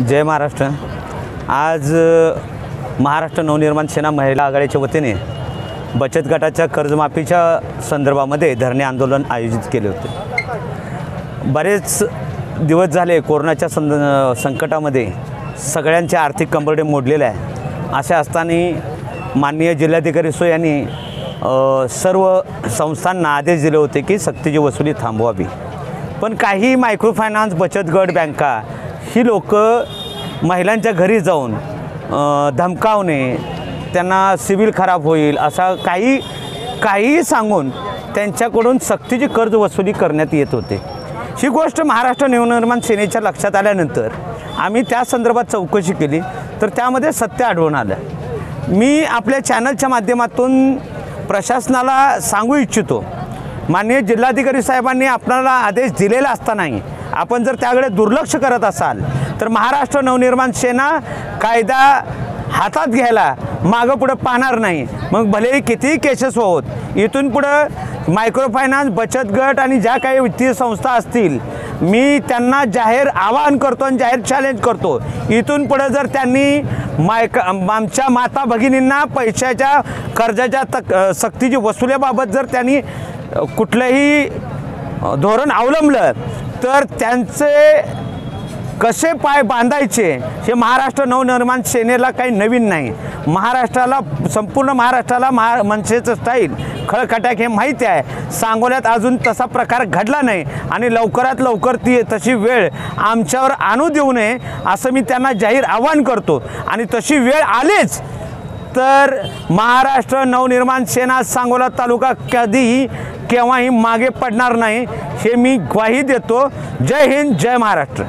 जय महाराष्ट्र. आज महाराष्ट्र नवनिर्माण सेना महिला आघाडीच्या वतीने बचत गटाच्या कर्जमाफीच्या संदर्भामध्ये धरणे आंदोलन आयोजित केले होते. बरेच दिवस झाले कोरोनाच्या संद संकटामध्ये सगळ्यांचे आर्थिक कंबरडे मोडलेले आहे. असे असताना माननीय जिल्हाधिकारी सो यांनी सर्व संस्थांना आदेश दिले होते की सक्तीची वसुली थांबवावी. पण काही मायक्रोफायनान्स बचत गट बँका ही लोक महिलांच्या घरी जाऊन धमकावणे त्यांना सिबिल खराब होईल असा काही काहीही सांगून त्यांच्याकडून सक्तीची कर्ज वसुली करण्यात येत होते. ही गोष्ट महाराष्ट्र नवनिर्माण सेनेच्या लक्षात आल्यानंतर आम्ही त्या संदर्भात चौकशी केली तर त्यामध्ये सत्य आढळून आलं. मी आपल्या चॅनलच्या माध्यमातून प्रशासनाला सांगू इच्छितो माननीय जिल्हाधिकारी साहेबांनी आपल्याला आदेश दिलेला असतानाही आपण जर त्याकडे दुर्लक्ष करत असाल तर महाराष्ट्र नवनिर्माण सेना कायदा हातात घ्यायला मागं पुढं पाहणार नाही. मग भलेही कितीही केसेस होत इथून पुढं मायक्रोफायनान्स बचत गट आणि ज्या काही वित्तीय संस्था असतील मी त्यांना जाहीर आवाहन करतो आणि जाहीर चॅलेंज करतो. इथून पुढं जर त्यांनी मायक आमच्या माता भगिनींना पैशाच्या कर्जाच्या तक सक्तीची वसुलीबाबत जर त्यांनी कुठलंही धोरण अवलंबलं तर त्यांचे कसे पाय बांधायचे हे महाराष्ट्र नवनिर्माण सेनेला काही नवीन नाही. महाराष्ट्राला संपूर्ण महाराष्ट्राला महा मनसेचं स्टाईल खळखटाक हे माहिती आहे. सांगोल्यात अजून तसा प्रकार घडला नाही आणि लवकरात लवकर ती तशी वेळ आमच्यावर आणू देऊ नये असं मी त्यांना जाहीर आवाहन करतो. आणि तशी वेळ आलीच तर महाराष्ट्र नवनिर्माण सेना सांगोला तालुका कधीही केव्हाही मागे पडणार नाही हे मी ग्वाही देतो. जय हिंद जय महाराष्ट्र.